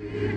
you.